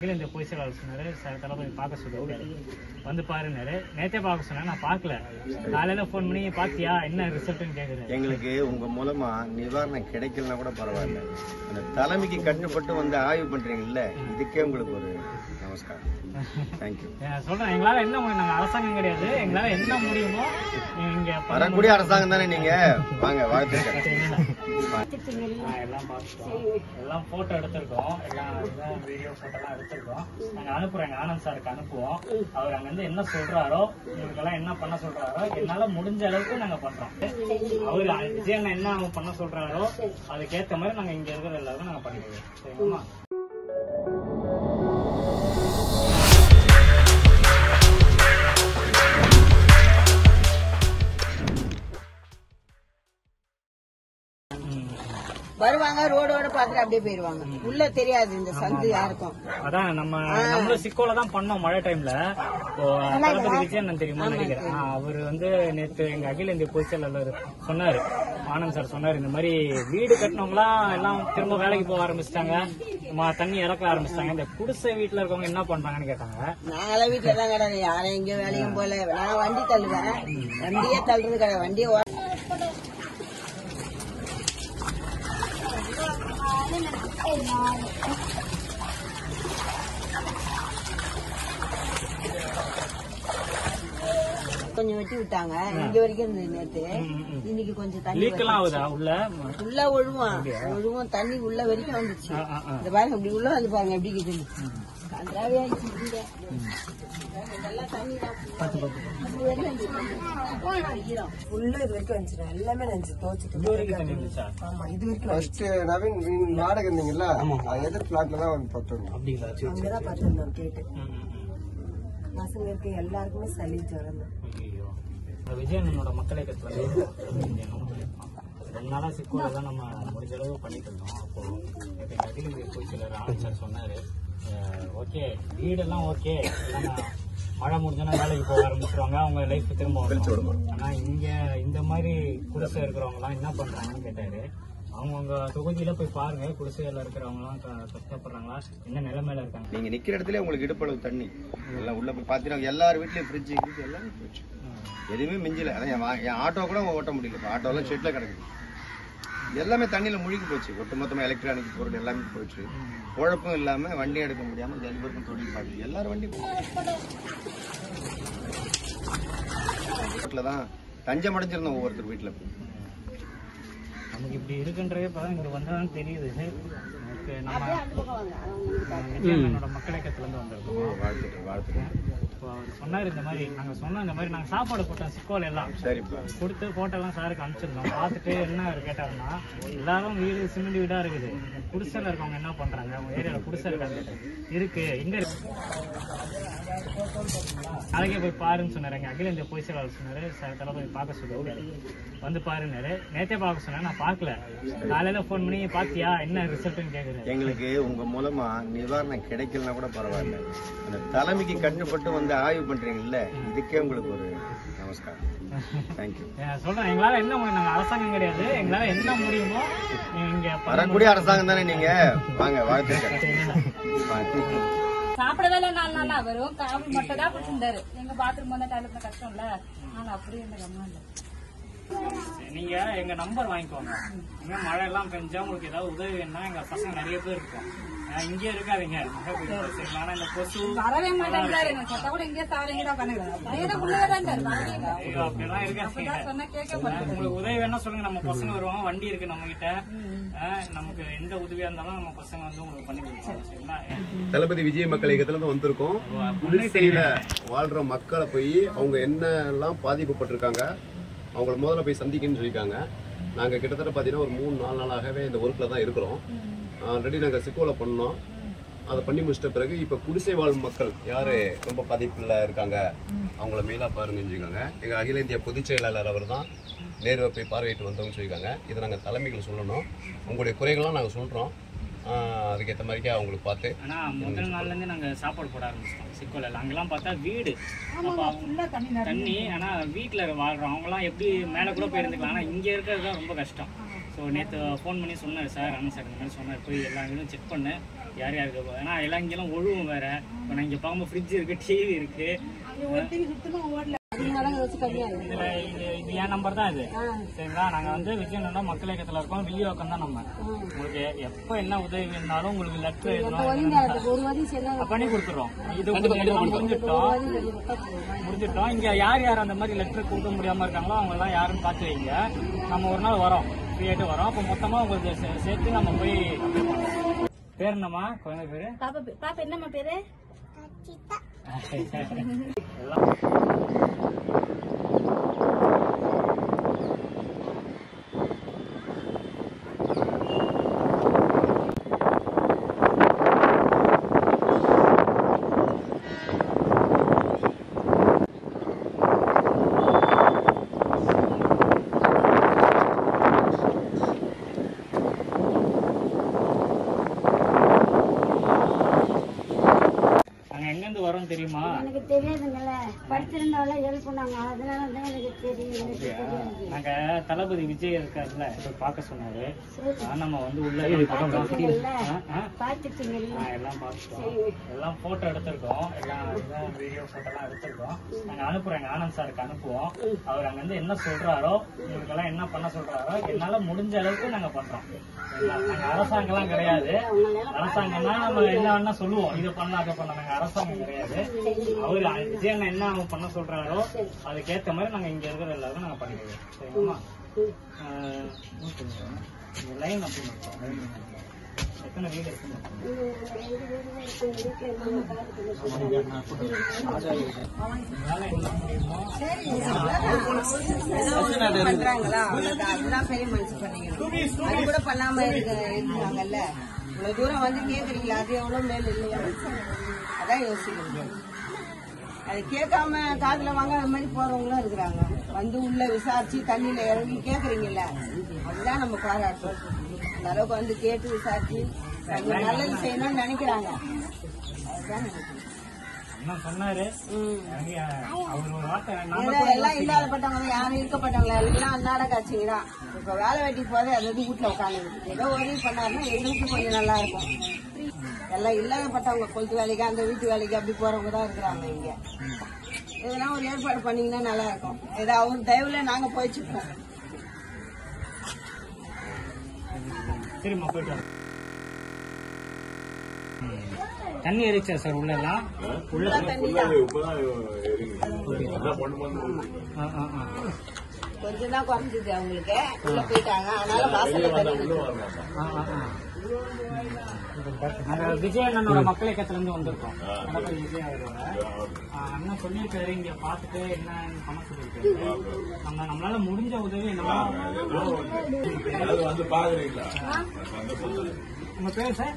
கீழே இந்த பொய் சேவை சொன்னாரு. சார் தளபதி பார்க்க சொல்லி வந்து பாருன்னாரு. நேத்தே பார்க்க சொன்னேன் நான் பார்க்கல. காலையில ஃபோன் பண்ணி பாத்தியா? என்ன ரிசல்ட்னு கேக்குறேன் எங்களுக்கு உங்க மூலமா நிவாரணம் கிடைக்கலனா கூட பரவாயில்ல. அந்த தலைமைக்கு கட்டுப்பட்டு வந்து ஆய்வு பண்றீங்கல்ல இதுக்கே உங்களுக்கு ஒரு நமஸ்காரம். தேங்க்யூ சொல்றேன் எங்களால என்ன முடியும்? நாங்க அரசாங்கம் கிடையாது. எங்களால என்ன முடியுமோ நீங்க. வரக்கூடிய அரசாங்கம் தானே நீங்க? வாங்க எல்லாம் எல்லாம் போட்டோ எடுத்திருக்கோம். எல்லாம் வீடியோ போட்டோ எல்லாம் எடுத்திருக்கோம். நாங்க அனுப்புறோம் எங்க ஆனந்த் சாருக்கு அனுப்புவோம். அவர் அங்க இருந்து என்ன சொல்றாரோ இவருக்கெல்லாம் என்ன பண்ண சொல்றாரோ என்னால முடிஞ்ச அளவுக்கு நாங்க பண்றோம். அவரு விஜய் என்ன அவங்க பண்ண சொல்றாரோ அதுக்கேத்த மாதிரி நாங்க இங்க இருக்கிற எல்லாருக்கும் நாங்க பண்ணிடுவோம் சரிங்களா? வருவாங்க ரோடோட பாத்துட்டு அப்படியே போயிருவாங்க உள்ள தெரியாது இந்த சந்து யாருக்கும். அதான் நம்ம நம்மளும் சிக்கோல தான் பண்ணோம் மழை டைம்ல தளபதி விஜயன் தெரியுமா நினைக்கிறேன் அவரு வந்து நேத்து எங்க அகில இந்திய பொதுச்செயலாளர் சொன்னாரு. ஆனந்த் சார் சொன்னாரு இந்த மாதிரி வீடு கட்டினவங்களாம் எல்லாம் திரும்ப வேலைக்கு போக ஆரம்பிச்சிட்டாங்க. தண்ணி இறக்க ஆரம்பிச்சிட்டாங்க. இந்த குடிசை வீட்டுல இருக்கவங்க என்ன பண்றாங்கன்னு கேட்டாங்க. நாங்களாம் வீட்டுல தான் கிடையாது யாரும் எங்கேயும் வேலைக்கும் போல நான் வண்டி தள்ளுவேன். வண்டியே தள்ளுறது கிடையாது. வண்டியே 哎呀 கொஞ்சம் வெட்டி விட்டாங்க. இங்க வரைக்கும் இருந்தது நேத்து. இன்னைக்கு கொஞ்சம் தண்ணி உள்ள? உள்ள ஒழுவான் ஒழுவும் தண்ணி உள்ள வரைக்கும் வந்துச்சு. இந்த பாருங்க இப்படி உள்ள வந்து பாருங்க எப்படி வாடகை இருந்தீங்கல்ல? அது எதிர் பிளாட்ல தான் வந்து பார்த்தோம் அப்படிங்களா? கேட்டு. பசங்க இருக்க எல்லாருக்குமே சளி ஜுரம். தான் மக்களை கத்துல ரெண்டு நாளா சிக்கோல தான் நம்ம முடிஞ்ச அளவு பண்ணிட்டு இருந்தோம். அப்போ இப்ப எங்க அகில இந்திய பொதுச் செயலர் ஆனந்த் சார் சொன்னாரு ஓகே வீடெல்லாம் ஓகே. மழை முடிஞ்சோன்னா வேலைக்கு போக ஆரம்பிச்சிருவாங்க. அவங்க லைஃப் திரும்ப வரும் ஆனா இங்க இந்த மாதிரி குடிசை இருக்கிறவங்க எல்லாம் என்ன பண்றாங்கன்னு கேட்டாரு. அவங்கவுங்க தொகுதியில போய் பாருங்க. குடிசையில இருக்கிறவங்க எல்லாம் க- கஷ்டப்படுறாங்களா? என்ன நிலைமையில இருக்காங்க? நீங்க நிக்கிற இடத்துல உங்களுக்கு இடுப்பளவு தண்ணி. எல்லாம் உள்ள போய் பாத்தீங்கன்னா எல்லார் வீட்லயும் ஃப்ரிட்ஜ் கிரிட்ஜ் எல்லாமே போச்சு. எதுவுமே மிஞ்சில. அதான் என் ஆட்டோ கூட ஓட்ட முடியல. இப்போ ஆட்டோலாம் ஷெட்ல கிடக்குது எல்லாமே தண்ணியில முழுகி போச்சு. ஒட்டுமொத்தமா எலக்ட்ரானிக் பொருள் எல்லாமே போச்சு. குழப்பம் இல்லாம வண்டி எடுக்க முடியாம ஜல்லிபருக்கும் தொழில் பாட்டு எல்லாரும் வண்டி வீட்டில் தான் தஞ்சம் அடைஞ்சிருந்தோம் ஒவ்வொருத்தர் வீட்டில். நமக்கு இப்படி இருக்குன்றதே இப்பதான் இங்க வந்தாதான் தெரியுது. நமக்கு நம்ம விஜயனோட மக்கள் இயக்கத்துல இருந்து வந்திருக்கோம். வாழ்த்துட்டு வாழ்த்துட்டு இப்போ அவர் சொன்னாரு இந்த மாதிரி நாங்க சொன்னோம் இந்த மாதிரி நாங்க சாப்பாடு போட்டோம் சிக்கோல் எல்லாம். சரிப்பா. கொடுத்து போட்டோலாம் சாருக்கு அனுப்பிச்சிருந்தோம். பார்த்துட்டு என்ன அவர் கேட்டாருன்னா எல்லாரும் வீடு சிமெண்ட் வீடா இருக்குது. குடிசைல இருக்கவங்க என்ன பண்றாங்க? அவங்க ஏரியால குடிசை இருக்காங்க. இருக்கு. எங்க இருக்கு நாளைக்கே போய் பாருன்னு சொன்னாரு. எங்க அகில இந்திய பொய் சேவாளர் சொன்னாரு. சார் தளபதி பார்க்க சொல்லி. வந்து பாருன்னாரு நேத்தே பார்க்க சொன்னேன் நான் பார்க்கல. காலையில ஃபோன் பண்ணி பாத்தியா? என்ன ரிசல்ட்னு கேக்குறேன் எங்களுக்கு உங்க மூலமா நிவாரணம் கிடைக்கலனா கூட பரவாயில்ல. அந்த தலைமைக்கு கட்டுப்பட்டு வந்து ஆய்வு பண்றீங்கல்ல இதுக்கே உங்களுக்கு ஒரு நமஸ்காரம். சொல்றேன். எங்களால என்ன முடியும்? நாங்க அரசாங்கம் கிடையாது. எங்களால என்ன முடியுமோ பண்ணணும். வரக்கூடிய அரசாங்கம் தானே நீங்க? வாங்க வாழ்த்துக்கள். சாப்பிடவே இல்லை நாலு நாளா. வரும் காவல் மட்டும் தான் பிடிச்சிருந்தாரு எங்க பாத்ரூம் வந்தா டாய்லெட்ல கஷ்டம் இல்ல நான் அப்படியே இந்த கம்மா இல்ல. நீங்க எங்க நம்பர் வாங்கிக்கோங்க. இனிமே மழை எல்லாம் பெஞ்சா உங்களுக்கு ஏதாவது உதவி வேணும்னா எங்க பசங்க நிறைய பேர் இருக்கும் இங்கே இருக்காதீங்க? ஆனா இந்த கொசு வரவே மாட்டேங்கிறாரு கூட உங்களுக்கு உதவி வேணா சொல்லுங்க. நம்ம பசங்க வருவாங்க வண்டி இருக்கு நம்ம கிட்ட நமக்கு எந்த உதவியா இருந்தாலும் நம்ம பசங்க வந்து உங்களுக்கு பண்ணி கொடுப்பாங்க. தளபதி விஜய் மக்கள் இயக்கத்துல இருந்து வந்திருக்கோம் வாழ்ற மக்களை போய் அவங்க என்னெல்லாம் பாதிக்கப்பட்டிருக்காங்க அவங்கள முதல்ல போய் சந்திக்கணும்னு சொல்லியிருக்காங்க. நாங்க கிட்டத்தட்ட பாத்தீங்கன்னா ஒரு மூணு நாலு நாளாகவே இந்த ஒர்க்ல தான் இருக்கிறோம். ஆல்ரெடி நாங்க சிக்கோல பண்ணோம். அதை பண்ணி முடிச்சிட்ட பிறகு இப்ப குடிசை வாழ் மக்கள் யாரு ரொம்ப பாதிப்புல இருக்காங்க அவங்கள மேலா பாருங்கன்னு சொல்லியிருக்காங்க. எங்க அகில இந்திய பொதுச் செயலாளர் அவர் தான் நேருவை போய் பார்வையிட்டு வந்தோம்னு சொல்லியிருக்காங்க. இதை நாங்க தலைமைகள் சொல்லணும். உங்களுடைய குறைகள்லாம் நாங்க சொல்றோம். ஆஹ் அதுக்கேற்ற மாதிரிக்கே அவங்களுக்கு பார்த்து. ஆனா முதல் நாள்ல இருந்து நாங்க சாப்பாடு போட ஆரம்பிச்சிட்டோம். சிக்கோல அங்கெல்லாம் பார்த்தா வீடு. அப்ப அவங்க- தண்ணி ஆனா வீட்டுல வாழ்றோம். அவங்க எல்லாம் எப்படி மேல கூட போய் இருந்துக்கலாம் ஆனா இங்க இருக்கிறது தான் ரொம்ப கஷ்டம். ஸோ நேற்று ஃபோன் பண்ணி சொன்னார் சார் அண்ணன் சார் இந்த மாதிரி சொன்னார். போய் எல்லா வீடும் செக் பண்ணேன் யார் யாருக்கு ஏன்னா எல்லாம் இங்கெல்லாம் ஒழுவும் வேற. இப்போ நான் இங்கே பார்க்கும்போது ஃப்ரிட்ஜ் இருக்கு டிவி இருக்கு. அதனால இது இது என் நம்பர் தான் இது. சரிங்களா? நாங்க வந்து விஜயநகரம் மக்கள் இயக்கத்துல இருக்கோம். வில்லியோக்கம் நம்ம. உங்களுக்கு எப்ப என்ன உதவி இருந்தாலும் உங்களுக்கு லெட்டர் எழுதணும் பண்ணி கொடுத்துறோம். இது முடிஞ்சிட்டோம் முடிஞ்சிட்டோம் யார் யார் அந்த மாதிரி லெட்டர் கொடுக்க முடியாம இருக்காங்களோ அவங்க எல்லாம் யாரும் பார்த்து வைங்க. நம்ம ஒரு நாள் வரோம். ஃப்ரீயாட்டு வரோம். அப்ப மொத்தமா உங்களுக்கு சேர்த்து நம்ம போய் பேர் என்னம்மா? குழந்தை பேரு? பாப்பா பாப்பா என்னம்மா பேரு? 哎嘿嘿嘿嘿嘿嘿 வரோம் தெரியுமா? எனக்கு தெரியாதுங்கல்ல படிச்சிருந்தாலும் ஹெல்ப் பண்ணாங்க அதனால தான் எனக்கு தெரியும். நாங்க தளபதி விஜய் இருக்காருல்ல போய் பார்க்க சொன்னாரு. நம்ம வந்து உள்ள எல்லாம் பார்த்துட்டோம். எல்லாம் போட்டோ எடுத்திருக்கோம். எல்லாம் வீடியோ போட்டோ எல்லாம் எடுத்திருக்கோம். நாங்க அனுப்புறோம் எங்க ஆனந்த் சாருக்கு அனுப்புவோம். அவர் அங்க வந்து என்ன சொல்றாரோ இவங்களுக்கெல்லாம் என்ன பண்ண சொல்றாரோ என்னால முடிஞ்ச அளவுக்கு நாங்க பண்றோம்? நாங்க அரசாங்கம்லாம் கிடையாது. அரசாங்கம்னா நம்ம என்ன வேணா சொல்லுவோம். இதை பண்ணலாம் அதை பண்ணலாம். நாங்க அரசாங்கம் கிடையாது. அவரு விஜய் அண்ணா என்ன அவங்க பண்ண சொல்றாரோ அதுக்கேத்த மாதிரி நாங்க இங்க இருக்கிற எல்லாரும் நாங்க பண்ணிடுவோம் சரிங்களா? லைன் அப்படி. எத்தனை வீடு இருக்குன்னு அதனால என்ன முடியுமோ பண்றாங்களா அதுதான் பெரிய மனுஷன் பண்ணிக்கணும். அது கூட பண்ணாம இருக்க இருக்காங்கல்ல? இவ்வளவு தூரம் வந்து கேக்குறீங்களா? அது எவ்வளவு மேல் இல்லையா? அதான் யோசிக்கணும். அது கேட்காம காதுல அது மாதிரி போறவங்களும் இருக்கிறாங்க. வந்து உள்ள விசாரிச்சு தண்ணியில இறங்கி கேக்குறீங்கல்ல? அதுதான் நம்ம பாராட்டுறோம் அளவுக்கு வந்து கேட்டு விசாரிச்சு நல்லது செய்யணும்னு நினைக்கிறாங்க. அதுதான் நினைக்கிறேன் சொன்னாரு. எல்லாம் இல்லாதப்பட்டவங்க யாரும் இருக்கப்பட்டவங்க எல்லாம் அன்னாட காட்சிங்க தான் இப்ப வேலை வெட்டி போதே அது வந்து வீட்டுல உட்காந்து ஏதோ உதவி பண்ணாருன்னா எங்களுக்கு கொஞ்சம் நல்லா இருக்கும். எல்லாம் இல்லாதப்பட்டவங்க கொளுத்து வேலைக்கு அந்த வீட்டு வேலைக்கு அப்படி போறவங்க தான் இருக்கிறாங்க இங்க. இதெல்லாம் ஒரு ஏற்பாடு பண்ணீங்கன்னா நல்லா இருக்கும். ஏதோ அவர் தயவுல நாங்க போயிச்சுப்போம் சரிம்மா போயிட்டு. தண்ணி எரிச்சா சார் உள்ள எல்லாம் உள்ள தண்ணி தான். ஆ, ஆ, ஆ. கொஞ்சம் தான் குறைஞ்சது அவங்களுக்கு. உள்ள போயிட்டாங்க. அதனால வாசல்ல விஜய் அண்ணனோட மக்கள் இயக்கத்துல இருந்து வந்திருக்கோம் தளபதி விஜய் அவரோட. அண்ணன் சொல்லியிருக்காரு இங்க பாத்துட்டு என்ன பண்ண சொல்லியிருக்காரு. நம்ம நம்மளால முடிஞ்ச உதவி என்னவோ வந்து பாக்குறீங்களா உங்க பேர் சார்?